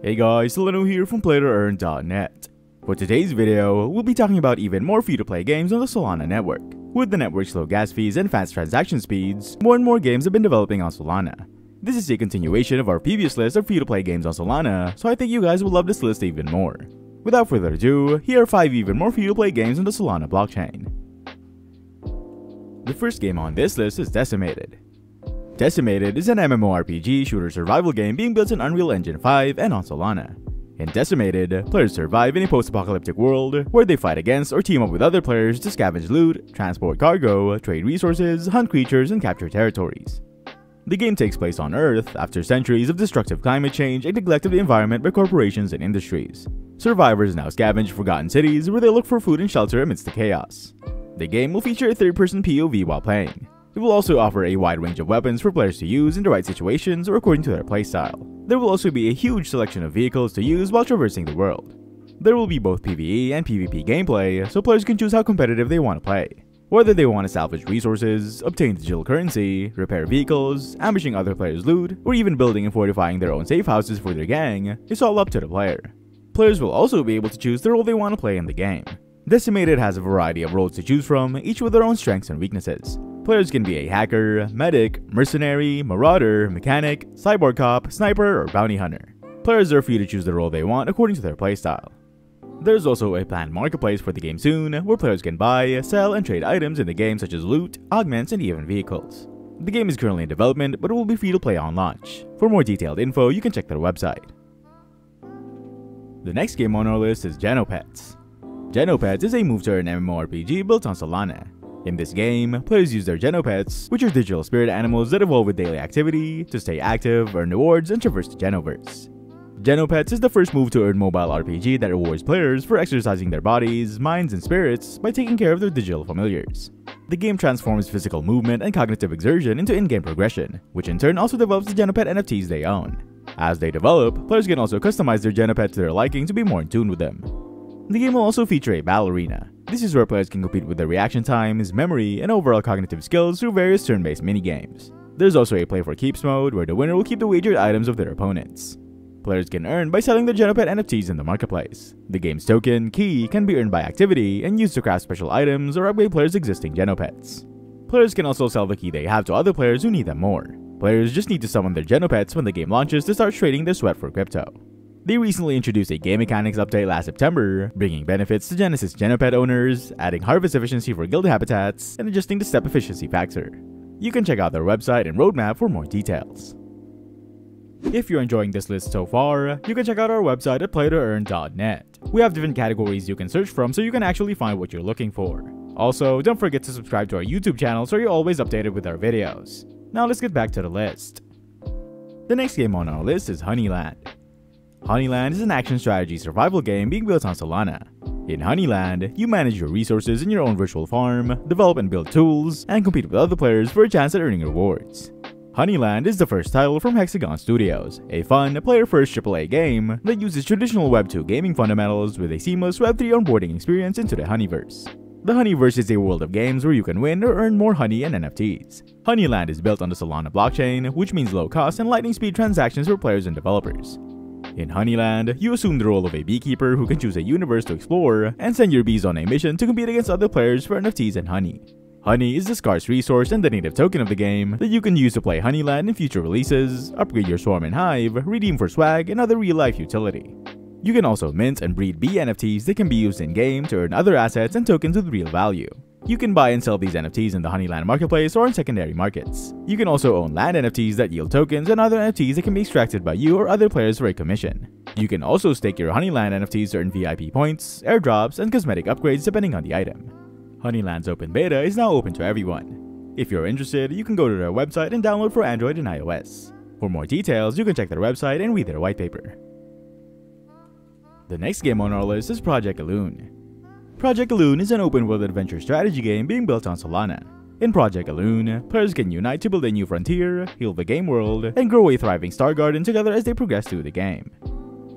Hey guys, Soleno here from PlayToEarn.net. For today's video, we'll be talking about even more free-to-play games on the Solana network. With the network's low gas fees and fast transaction speeds, more and more games have been developing on Solana. This is a continuation of our previous list of free-to-play games on Solana, so I think you guys will love this list even more. Without further ado, here are 5 even more free-to-play games on the Solana blockchain. The first game on this list is Decimated. Decimated is an MMORPG shooter survival game being built in Unreal Engine 5 and on Solana. In Decimated, players survive in a post-apocalyptic world where they fight against or team up with other players to scavenge loot, transport cargo, trade resources, hunt creatures, and capture territories. The game takes place on Earth after centuries of destructive climate change and neglect of the environment by corporations and industries. Survivors now scavenge forgotten cities where they look for food and shelter amidst the chaos. The game will feature a third-person POV while playing, it will also offer a wide range of weapons for players to use in the right situations or according to their playstyle. There will also be a huge selection of vehicles to use while traversing the world. There will be both PvE and PvP gameplay, so players can choose how competitive they want to play. Whether they want to salvage resources, obtain digital currency, repair vehicles, ambushing other players' loot, or even building and fortifying their own safe houses for their gang, it's all up to the player. Players will also be able to choose the role they want to play in the game. Decimated has a variety of roles to choose from, each with their own strengths and weaknesses. Players can be a hacker, medic, mercenary, marauder, mechanic, cyborg cop, sniper, or bounty hunter. Players are free to choose the role they want according to their playstyle. There's also a planned marketplace for the game soon, where players can buy, sell, and trade items in the game such as loot, augments, and even vehicles. The game is currently in development, but it will be free to play on launch. For more detailed info, you can check their website. The next game on our list is Genopets. Genopets is a move-to-earn MMORPG built on Solana. In this game, players use their Genopets, which are digital spirit animals that evolve with daily activity, to stay active, earn rewards, and traverse the Genoverse. Genopets is the first move to earn mobile RPG that rewards players for exercising their bodies, minds, and spirits by taking care of their digital familiars. The game transforms physical movement and cognitive exertion into in-game progression, which in turn also develops the Genopet NFTs they own. As they develop, players can also customize their Genopet to their liking to be more in tune with them. The game will also feature a battle arena. This is where players can compete with their reaction times, memory, and overall cognitive skills through various turn-based minigames. There's also a play for keeps mode, where the winner will keep the wagered items of their opponents. Players can earn by selling their Genopet NFTs in the marketplace. The game's token, KI, can be earned by activity and used to craft special items or upgrade players' existing Genopets. Players can also sell the key they have to other players who need them more. Players just need to summon their Genopets when the game launches to start trading their sweat for crypto. They recently introduced a game mechanics update last September, bringing benefits to Genesis Genopet owners, adding harvest efficiency for guild habitats, and adjusting the step efficiency factor. You can check out their website and roadmap for more details. If you're enjoying this list so far, you can check out our website at playtoearn.net. We have different categories you can search from so you can actually find what you're looking for. Also, don't forget to subscribe to our YouTube channel so you're always updated with our videos. Now let's get back to the list. The next game on our list is Honeyland. Honeyland is an action strategy survival game being built on Solana. In Honeyland, you manage your resources in your own virtual farm, develop and build tools, and compete with other players for a chance at earning rewards. Honeyland is the first title from Hexagon Studios, a fun, player-first AAA game that uses traditional Web 2 gaming fundamentals with a seamless Web 3 onboarding experience into the Honeyverse. The Honeyverse is a world of games where you can win or earn more honey and NFTs. Honeyland is built on the Solana blockchain, which means low cost and lightning speed transactions for players and developers. In Honeyland, you assume the role of a beekeeper who can choose a universe to explore and send your bees on a mission to compete against other players for NFTs and honey. Honey is the scarce resource and the native token of the game that you can use to play Honeyland in future releases, upgrade your swarm and hive, redeem for swag, and other real-life utility. You can also mint and breed bee NFTs that can be used in-game to earn other assets and tokens with real value. You can buy and sell these NFTs in the Honeyland marketplace or in secondary markets. You can also own land NFTs that yield tokens and other NFTs that can be extracted by you or other players for a commission. You can also stake your Honeyland NFTs to earn VIP points, airdrops, and cosmetic upgrades depending on the item. Honeyland's open beta is now open to everyone. If you're interested, you can go to their website and download for Android and iOS. For more details, you can check their website and read their white paper. The next game on our list is Project Elune. Project Elune is an open-world adventure strategy game being built on Solana. In Project Elune, players can unite to build a new frontier, heal the game world, and grow a thriving Star Garden together as they progress through the game.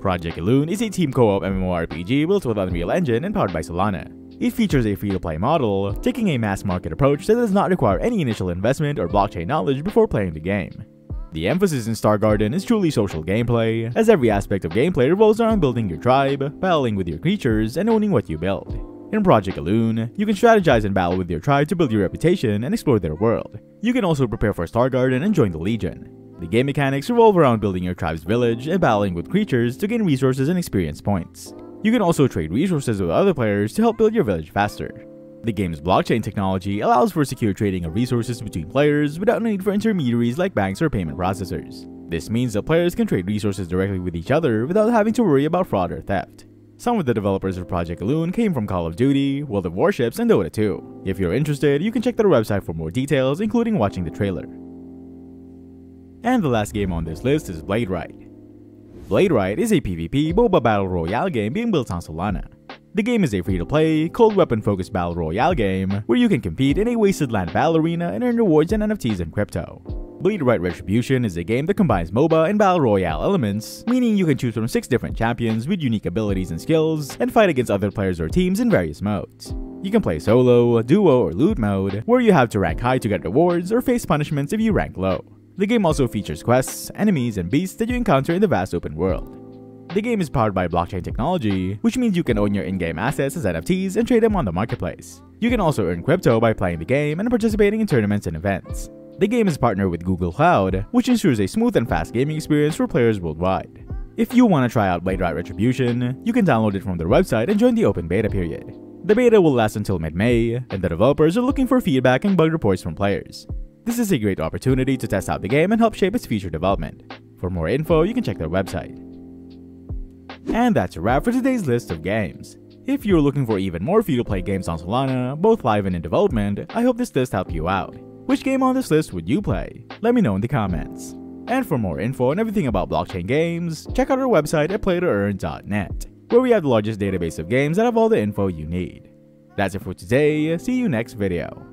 Project Elune is a team co-op MMORPG built with Unreal Engine and powered by Solana. It features a free-to-play model, taking a mass market approach that does not require any initial investment or blockchain knowledge before playing the game. The emphasis in Star Garden is truly social gameplay, as every aspect of gameplay revolves around building your tribe, battling with your creatures, and owning what you build. In Project Elune, you can strategize and battle with your tribe to build your reputation and explore their world. You can also prepare for Star Garden and join the Legion. The game mechanics revolve around building your tribe's village and battling with creatures to gain resources and experience points. You can also trade resources with other players to help build your village faster. The game's blockchain technology allows for secure trading of resources between players without need for intermediaries like banks or payment processors. This means that players can trade resources directly with each other without having to worry about fraud or theft. Some of the developers of Project Elune came from Call of Duty, World of Warships, and Dota 2. If you're interested, you can check their website for more details, including watching the trailer. And the last game on this list is Bladerite. Blade Ride is a PvP MOBA Battle Royale game being built on Solana. The game is a free-to-play, cold weapon-focused battle royale game where you can compete in a wasted land battle arena and earn rewards and NFTs in crypto. Bladerite Retribution is a game that combines MOBA and battle royale elements, meaning you can choose from 6 different champions with unique abilities and skills, and fight against other players or teams in various modes. You can play solo, duo, or loot mode, where you have to rank high to get rewards or face punishments if you rank low. The game also features quests, enemies, and beasts that you encounter in the vast open world. The game is powered by blockchain technology, which means you can own your in-game assets as NFTs and trade them on the marketplace. You can also earn crypto by playing the game and participating in tournaments and events. The game is partnered with Google Cloud, which ensures a smooth and fast gaming experience for players worldwide. If you want to try out Bladerite Retribution, you can download it from their website and join the open beta period. The beta will last until mid-May, and the developers are looking for feedback and bug reports from players. This is a great opportunity to test out the game and help shape its future development. For more info, you can check their website. And that's a wrap for today's list of games. If you're looking for even more free-to-play games on Solana, both live and in development, I hope this list helped you out. Which game on this list would you play? Let me know in the comments. And for more info and everything about blockchain games, check out our website at playtoearn.net, where we have the largest database of games that have all the info you need. That's it for today, see you next video.